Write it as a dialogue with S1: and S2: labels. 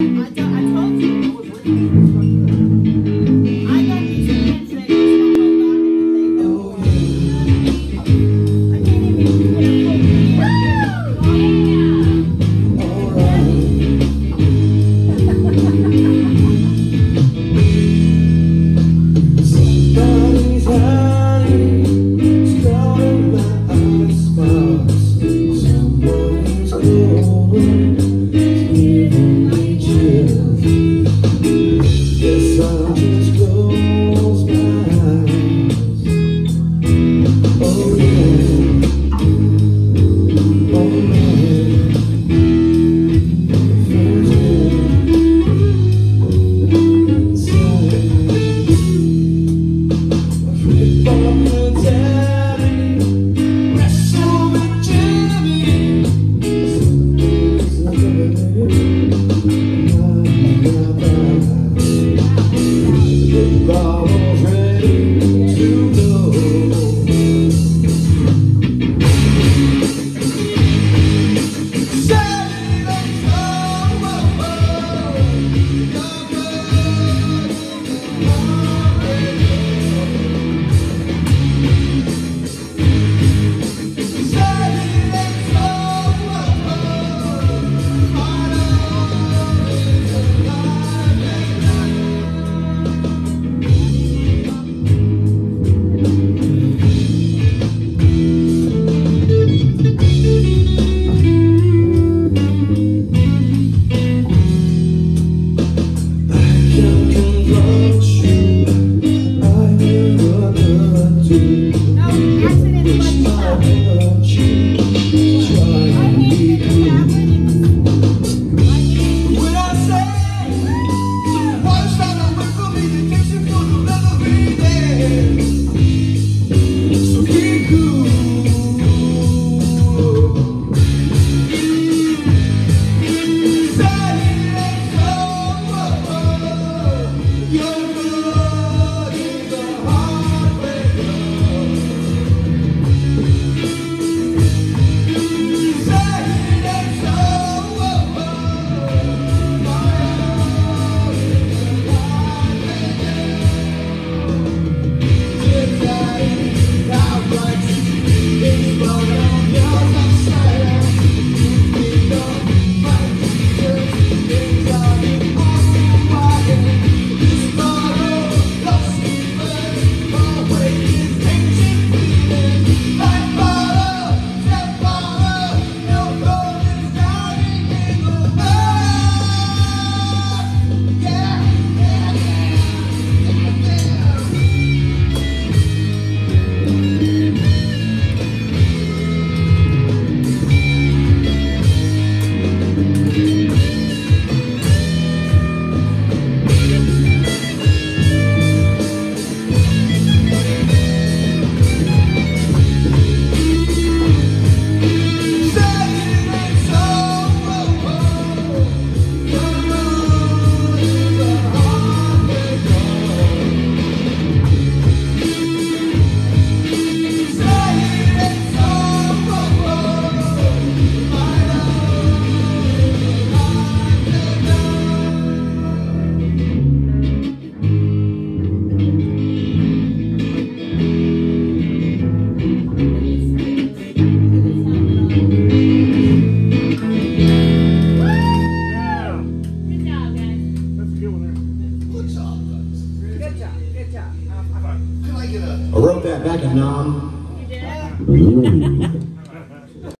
S1: I, I told you it was. Vamos ver. I
S2: wrote that back in Nam.